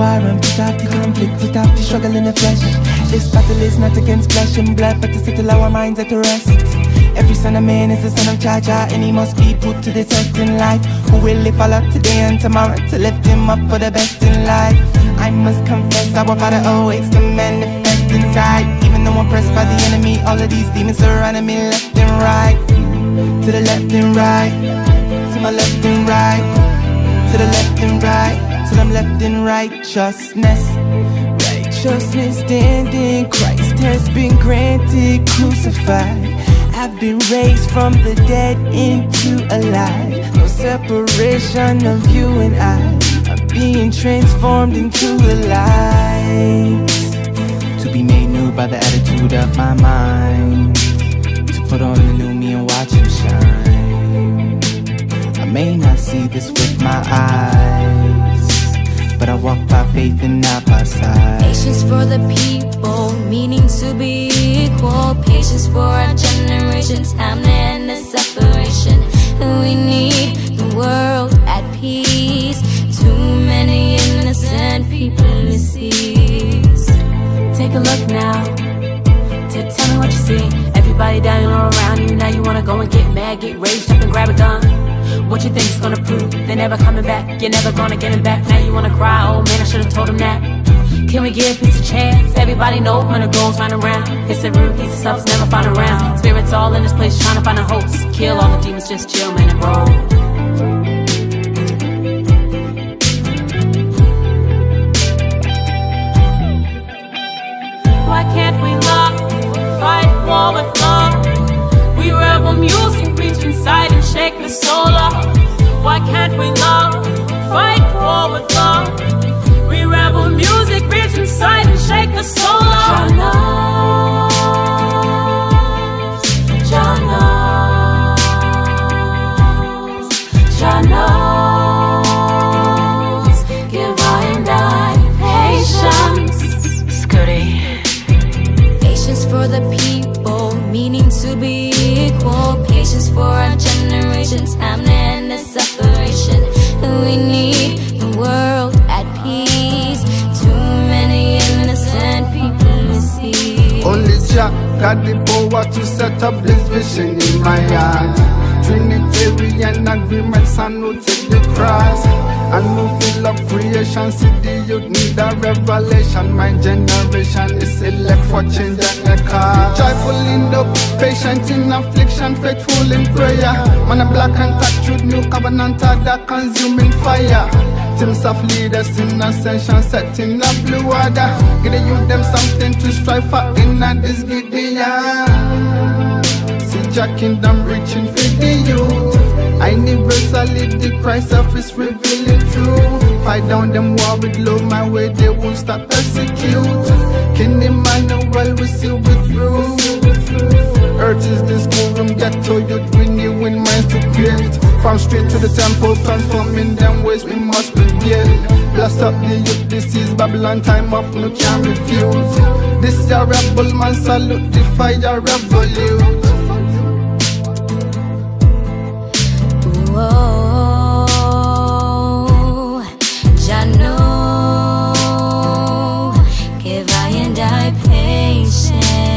war and put off the conflict, off the struggle in the flesh. This battle is not against flesh and blood, but to settle our minds at rest. Every son of man is a son of Jaja, and he must be put to the test in life. Who will live a lot today and tomorrow to lift him up for the best in life? I must confess, our Father always to manifest inside. Even though I'm pressed by the enemy, all of these demons surrounding me left and right. To the left and right, to my left and right, to the left and right, I'm left in righteousness. Righteousness standing, Christ has been granted, crucified. I've been raised from the dead into alive. No separation of you and I. I'm being transformed into a light. To be made new by the attitude of my mind. To put on the new me and watch him shine. I may not see this with my eyes. I walk by faith and not by sight. Patience for the people, meaning to be equal. Patience for our generation, time to end the separation. We need the world at peace. Too many innocent people deceased. Take a look now. Tell me what you see. Everybody dying all around you. Now you wanna go and get mad, get raged up and grab a gun. What you think it's gonna prove? They're never coming back. You're never gonna get it back. Now you wanna cry. Oh man, I should've told him that. Can we give peace a chance? Everybody know when the goals round around. It's the root, peace stuff's never found around. Spirits all in this place trying to find a host. Kill all the demons, just chill, man, and roll. Why can't we love? Fight war with love. We rebel music, reach inside and shake the soul got the power to set up this vision in my heart. Trinitarian agreements and no take the cross. And no feel of creation, see the revelation. My generation is elect for change and a cause. Joyful in the patient in affliction, faithful in prayer. Man a black and cat truth, new covenant the consuming fire. Teams of leaders in ascension, setting up blue water. Give the youth them something to strive for in a this Gideon. See Jah kingdom reaching for the youth. I universally the Christ of is revealing truth. Fight down them war with love, my way they won't stop persecute. King Emmanuel we see with through. Earth is the schoolroom, ghetto youth renewing minds to create. From street to the temple, transforming them ways we must prevail. Bless up the youth, this is Babylon time up, no can refuse. This is a rebel man, salute the fire revolute. share.